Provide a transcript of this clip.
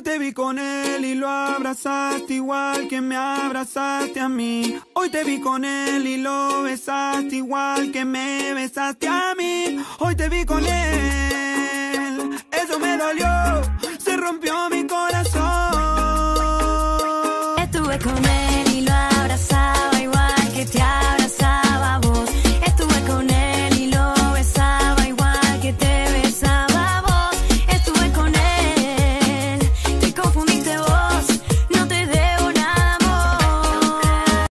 Hoy te vi con él y lo abrazaste igual que me abrazaste a mí. Hoy te vi con él y lo besaste igual que me besaste a mí. Hoy te vi con él, eso me dolió, se rompió mi corazón. Estuve con él